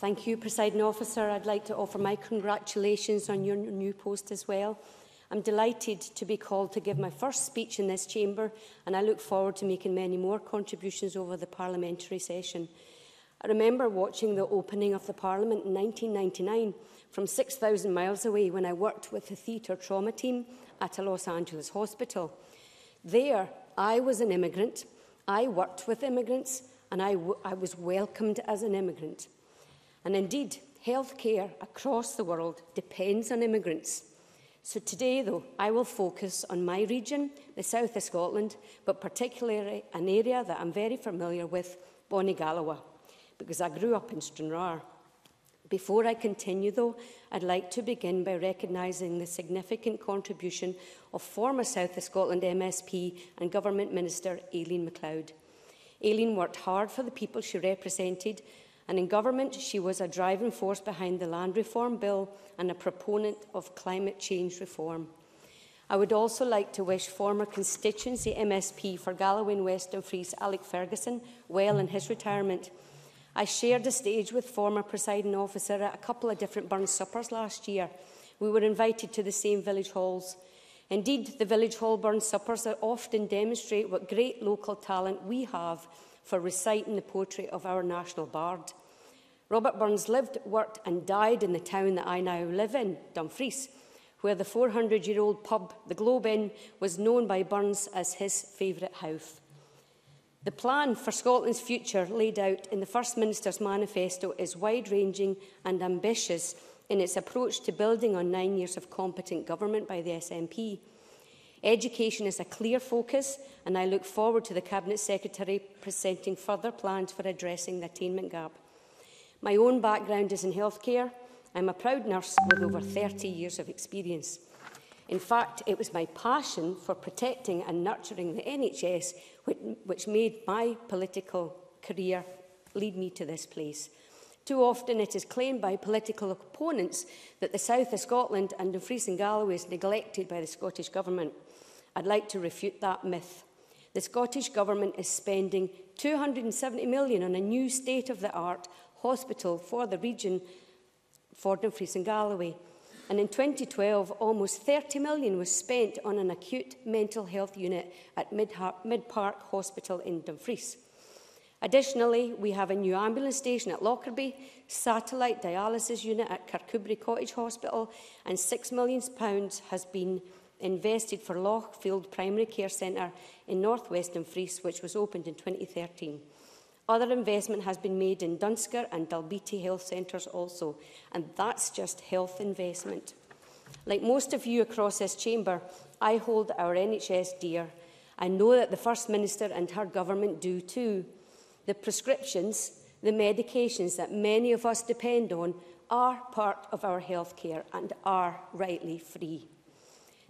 Thank you, Presiding Officer. I'd like to offer my congratulations on your new post as well. I'm delighted to be called to give my first speech in this chamber and I look forward to making many more contributions over the parliamentary session. I remember watching the opening of the Parliament in 1999 from 6,000 miles away when I worked with the theatre trauma team at a Los Angeles hospital. There, I was an immigrant, I worked with immigrants, and I, I was welcomed as an immigrant. And indeed, healthcare across the world depends on immigrants. So today, though, I will focus on my region, the south of Scotland, but particularly an area that I'm very familiar with, Bonnie Galloway, because I grew up in Stranraer. Before I continue, though, I'd like to begin by recognising the significant contribution of former South of Scotland MSP and Government Minister Aileen MacLeod. Aileen worked hard for the people she represented and in government she was a driving force behind the land reform bill and a proponent of climate change reform. I would also like to wish former constituency MSP for Galloway and West Dumfries Alec Ferguson well in his retirement. I shared a stage with former presiding officer at a couple of different burn suppers last year. We were invited to the same village halls. Indeed, the village hall burn suppers often demonstrate what great local talent we have for reciting the poetry of our national bard. Robert Burns lived, worked and died in the town that I now live in, Dumfries, where the 400-year-old pub, the Globe Inn, was known by Burns as his favourite house. The plan for Scotland's future laid out in the First Minister's manifesto is wide-ranging and ambitious in its approach to building on nine years of competent government by the SNP. Education is a clear focus and I look forward to the Cabinet Secretary presenting further plans for addressing the attainment gap. My own background is in healthcare. I'm a proud nurse with over 30 years of experience. In fact, it was my passion for protecting and nurturing the NHS which made my political career lead me to this place. Too often it is claimed by political opponents that the south of Scotland and the and Galloway is neglected by the Scottish Government. I'd like to refute that myth. The Scottish Government is spending 270 million on a new state-of-the-art hospital for the region Fordham-Fries and Galloway. And in 2012, almost 30 million was spent on an acute mental health unit at Mid Park Hospital in Dumfries. Additionally, we have a new ambulance station at Lockerbie, satellite dialysis unit at Kirkcudbright Cottage Hospital, and £6 million has been invested for Lochfield Primary Care Centre in North West Dumfries, which was opened in 2013. Other investment has been made in Dunsker and Dalbeattie Health Centres also, and that's just health investment. Like most of you across this chamber, I hold our NHS dear. I know that the First Minister and her government do too. The prescriptions, the medications that many of us depend on are part of our healthcare and are rightly free.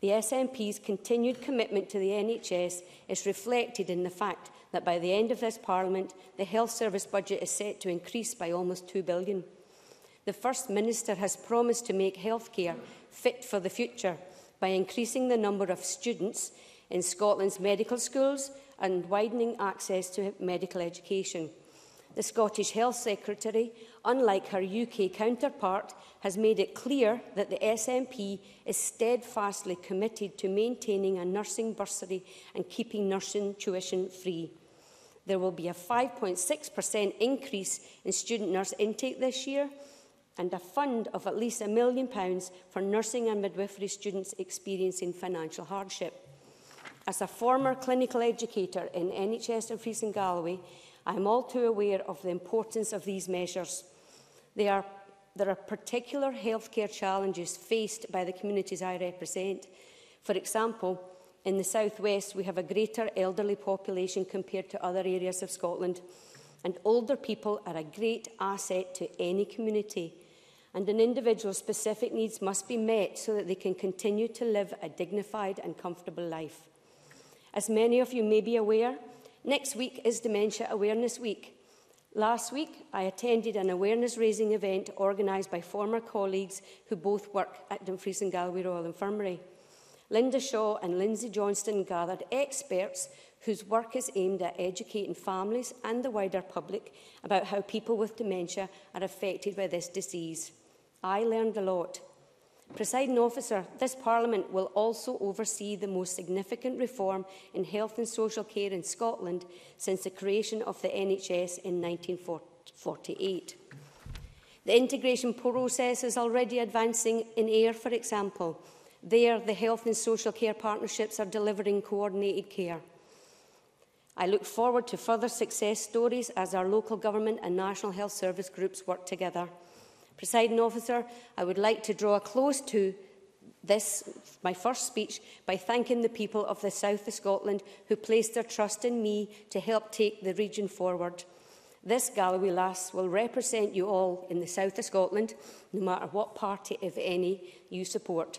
The SNP's continued commitment to the NHS is reflected in the fact that by the end of this Parliament, the health service budget is set to increase by almost £2 billion. The First Minister has promised to make healthcare fit for the future by increasing the number of students in Scotland's medical schools and widening access to medical education. The Scottish Health Secretary, unlike her UK counterpart, has made it clear that the SNP is steadfastly committed to maintaining a nursing bursary and keeping nursing tuition free. There will be a 5.6% increase in student nurse intake this year and a fund of at least a million pounds for nursing and midwifery students experiencing financial hardship. As a former clinical educator in NHS in Fries and Galloway, I am all too aware of the importance of these measures. They are, there are particular healthcare challenges faced by the communities I represent. For example, in the South West, we have a greater elderly population compared to other areas of Scotland, and older people are a great asset to any community. And an individual's specific needs must be met so that they can continue to live a dignified and comfortable life. As many of you may be aware, Next week is Dementia Awareness Week. Last week, I attended an awareness-raising event organised by former colleagues who both work at Dumfries and Galway Royal Infirmary. Linda Shaw and Lindsay Johnston gathered experts whose work is aimed at educating families and the wider public about how people with dementia are affected by this disease. I learned a lot. Presiding officer, this Parliament will also oversee the most significant reform in health and social care in Scotland since the creation of the NHS in 1948. The integration process is already advancing in AIR, for example. There, the health and social care partnerships are delivering coordinated care. I look forward to further success stories as our local government and National Health Service groups work together. Presiding officer, I would like to draw a close to this, my first speech, by thanking the people of the south of Scotland who placed their trust in me to help take the region forward. This Galloway lass will represent you all in the south of Scotland, no matter what party, if any, you support.